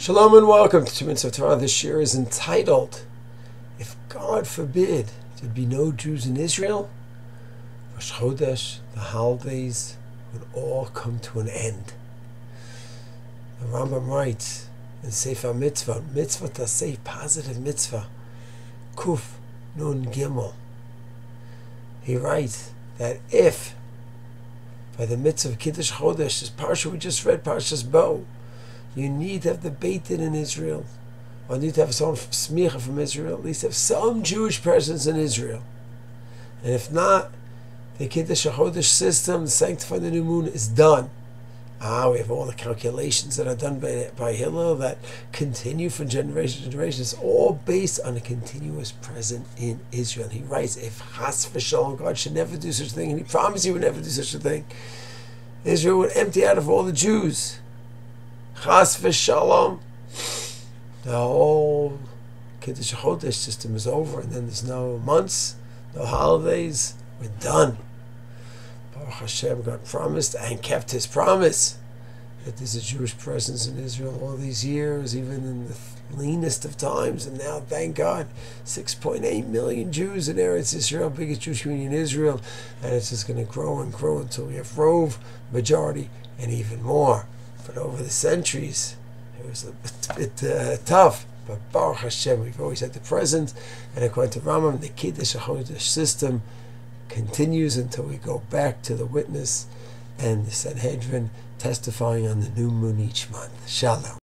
Shalom and welcome to Mitzvah Torah. This shiur is entitled, If God forbid there'd be no Jews in Israel, Rosh Chodesh, the holidays, would all come to an end. The Rambam writes in Sefer Mitzvah, Mitzvas Aseh positive mitzvah, Kuf Nun Gimel. He writes that if by the mitzvah of Kiddush Chodesh, this parsha we just read, Parshas Bo, you need to have the Beit Din in Israel, or need to have some smicha from Israel, at least have some Jewish presence in Israel. And if not, the Kiddush HaChodesh system, sanctifying the new moon, is done. Ah, we have all the calculations that are done by, by Hillel that continue from generation to generation. It's all based on a continuous present in Israel. He writes, if Chas v'shalom, God should never do such a thing, and he promised he would never do such a thing, Israel would empty out of all the Jews. Chas v'shalom. The whole Kiddush Chodesh system is over, and then there's no months, no holidays. We're done. Baruch Hashem, God promised and kept His promise that there's a Jewish presence in Israel all these years, even in the leanest of times. And now, thank God, 6.8 million Jews in Eretz Israel, biggest Jewish community in Israel, and it's just going to grow and grow until we have Rov, majority, and even more. But over the centuries, it was a bit, bit uh, tough. But Baruch Hashem, we've always had the present. And according to Rambam, the Kiddush HaChodesh system continues until we go back to the witness and the Sanhedrin testifying on the new moon each month. Shalom.